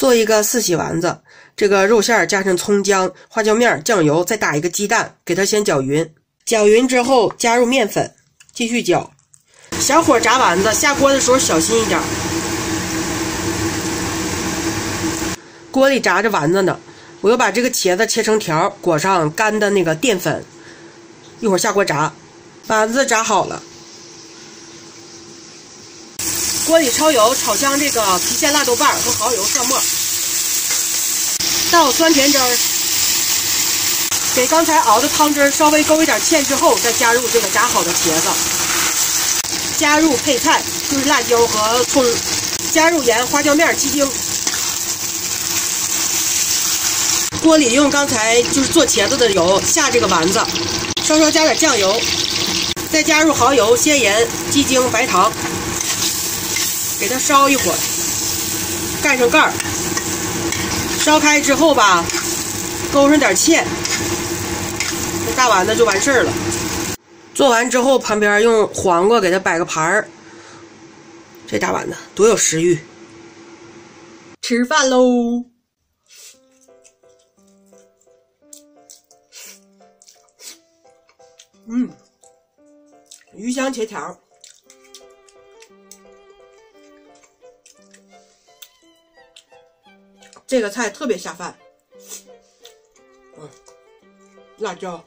做一个四喜丸子，这个肉馅儿加上葱姜、花椒面、酱油，再打一个鸡蛋，给它先搅匀。搅匀之后加入面粉，继续搅。小火炸丸子，下锅的时候小心一点。锅里炸着丸子呢，我又把这个茄子切成条，裹上干的那个淀粉，一会儿下锅炸。丸子炸好了，锅里焯油，炒香这个郫县辣豆瓣和蚝油、蒜末，倒酸甜汁儿，给刚才熬的汤汁稍微勾一点芡之后，再加入这个炸好的茄子，加入配菜，就是辣椒和葱，加入盐、花椒面、鸡精。锅里用刚才就是做茄子的油下这个丸子，稍稍加点酱油，再加入蚝油、鲜盐、鸡精、白糖，给它烧一会儿，盖上盖儿。烧开之后吧，勾上点芡，这大丸子就完事儿了。做完之后，旁边用黄瓜给它摆个盘儿。这大丸子多有食欲，吃饭喽！嗯，鱼香茄条，这个菜特别下饭。嗯，辣椒，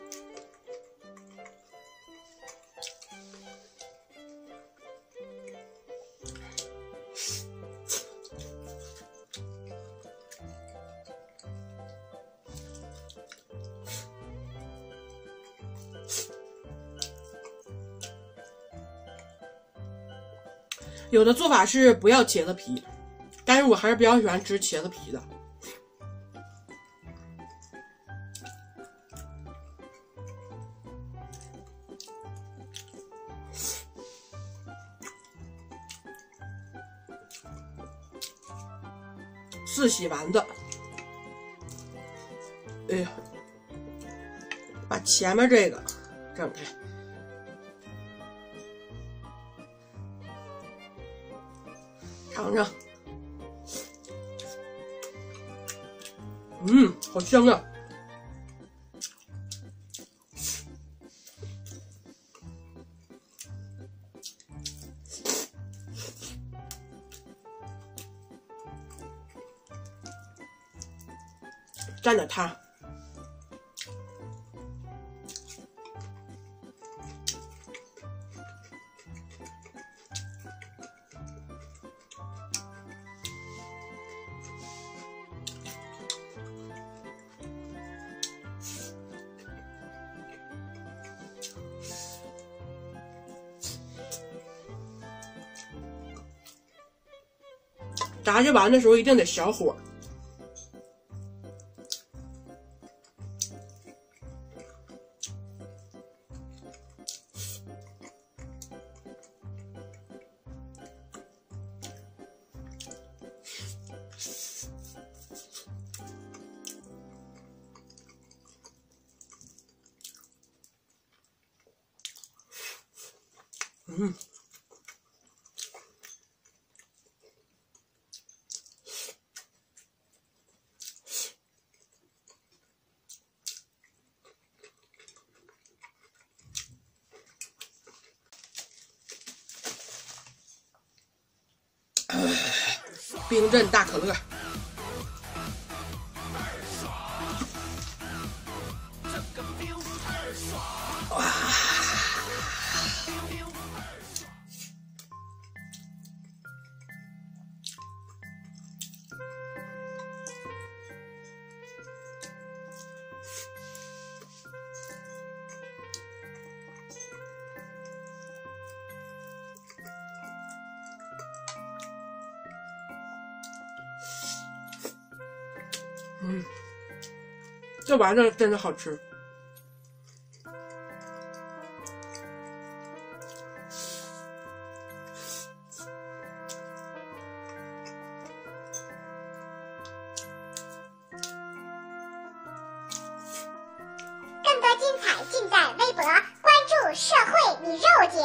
有的做法是不要茄子皮，我还是比较喜欢吃茄子皮的。四喜丸子，哎呀，把前面这个整开。尝尝，嗯，好香啊！蘸点汤。炸这丸的时候一定得小火。嗯。冰镇大可乐，嗯，这丸子真的好吃。更多精彩尽在微博，关注“社会你肉姐”。